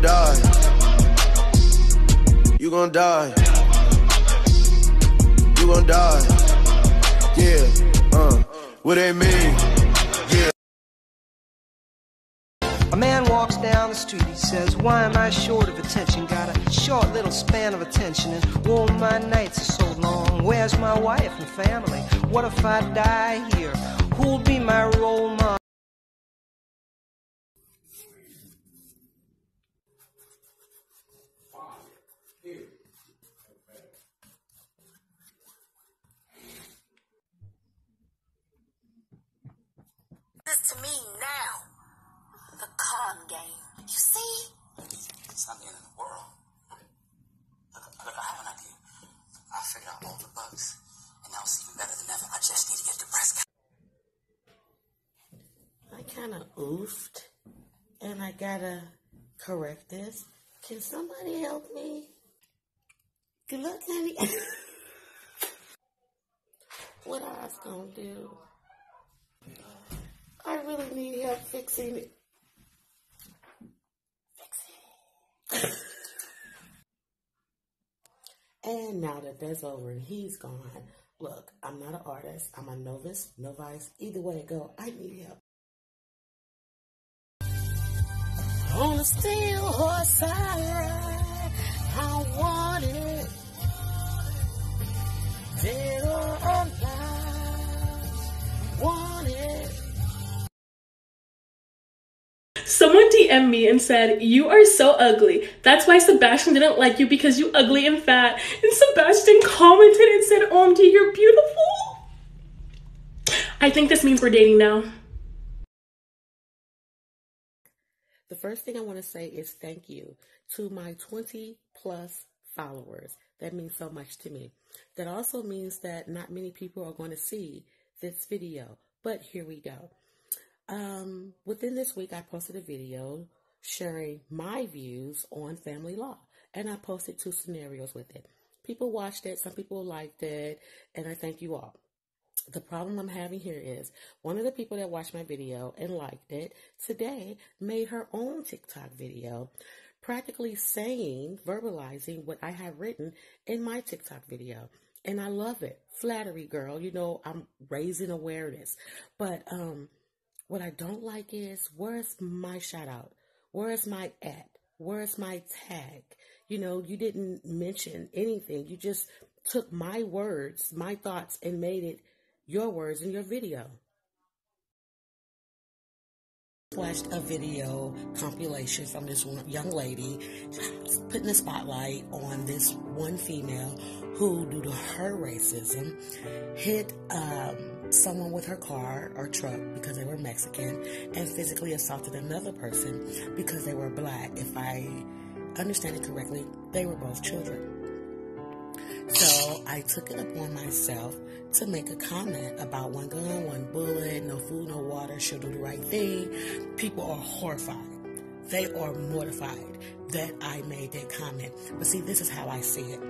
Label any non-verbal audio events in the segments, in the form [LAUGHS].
gon' die. You gon' die. You gon' die. Yeah, uh, what they mean? Yeah. A man walks down the street, he says, Why am I short of attention? Got a short little span of attention, and oh, my nights are so long. Where's my wife and family? What if I die here? Who'll be my role this to me now. The con game. You see? It's not the end of the world. Look, look, I have an idea. I figured out all the bugs, and now it's even better than ever. I just need to get the press. I kind of oofed, and I gotta correct this. Can somebody help me? Good luck, honey. [LAUGHS] what I was gonna do? I really need help fixing it. Fixing and now that that's over and he's gone, look, I'm not an artist. I'm a novice, novice. Either way it go, I need help. On a steel horse I ride, I want it. Dead or DM'd me and said, You are so ugly. That's why Sebastian didn't like you because you ugly and fat. And Sebastian commented and said, OMG, you're beautiful. I think this means we're dating now. The first thing I want to say is thank you to my 20 plus followers. That means so much to me. That also means that not many people are going to see this video, but here we go. Um, within this week, I posted a video sharing my views on family law, and I posted two scenarios with it. People watched it, some people liked it, and I thank you all. The problem I'm having here is one of the people that watched my video and liked it today made her own TikTok video, practically saying, verbalizing what I have written in my TikTok video. And I love it. Flattery, girl. You know, I'm raising awareness. But um, what I don't like is where's my shout out? Where's my at? Where's my tag? You know, you didn't mention anything. You just took my words, my thoughts, and made it your words in your video. Watched a video compilation from this young lady putting the spotlight on this one female who, due to her racism, hit um, someone with her car or truck because they were Mexican and physically assaulted another person because they were black. If I understand it correctly, they were both children. So I took it upon myself to make a comment about one gun, one bullet, no food, no water, she'll do the right thing. People are horrified. They are mortified that I made that comment. But see, this is how I see it.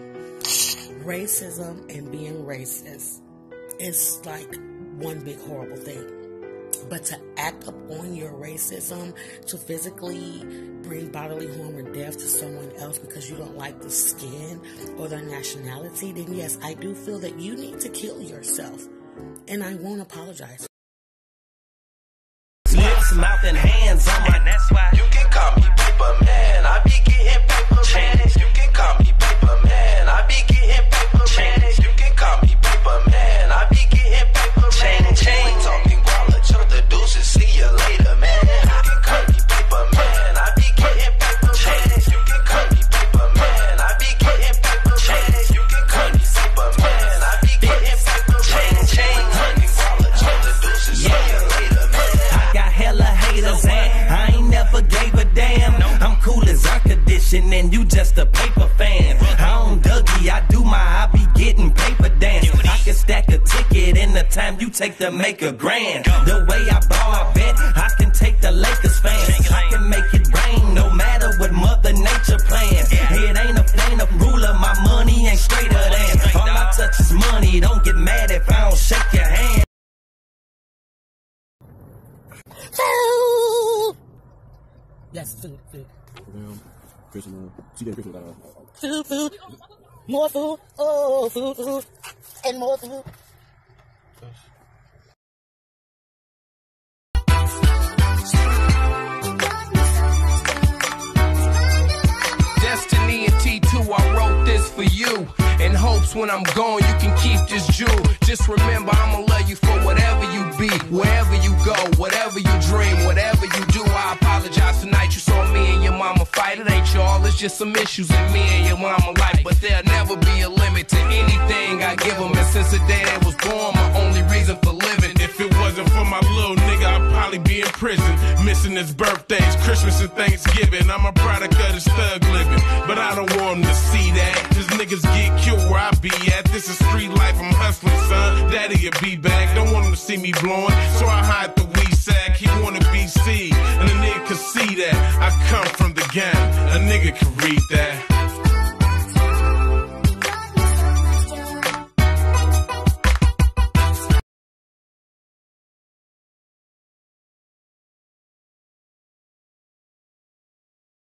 Racism and being racist is like one big horrible thing. But to act upon your racism, to physically bring bodily harm or death to someone else because you don't like the skin or their nationality, then yes, I do feel that you need to kill yourself. And I won't apologize. Conditioning and you just a paper fan. I don't Dougie, I do my, I be getting paper dance. I can stack a ticket in the time you take to make a grand. The way I ball, I bet I can take the Lakers fans. I can make it rain no matter what Mother Nature plans. It ain't a thing of ruler, my money ain't straighter than. All I touch is money, don't get mad if I don't shake your hand. Yes, food, food. Christian, uh, CJ Christian got uh, Food, food, more food, oh, food, food, and more food. Destiny and T2, I wrote this for you. In hopes when I'm gone, you can keep this jewel. Just remember, I'ma love you for whatever you be, wherever you go, whatever you dream, whatever fight. It ain't y'all, it's just some issues in me and your mama life. But there'll never be a limit to anything I give them. And since the day they was born, my only reason for living. Probably be in prison. Missing his birthdays, Christmas, and Thanksgiving. I'm a product of this thug living. But I don't want him to see that. Cause niggas get killed where I be at. This is street life, I'm hustling, son. Daddy'll be back. Don't want him to see me blowing. So I hide the weed sack. He wanna be seen. And a nigga can see that. I come from the gang. A nigga can read that.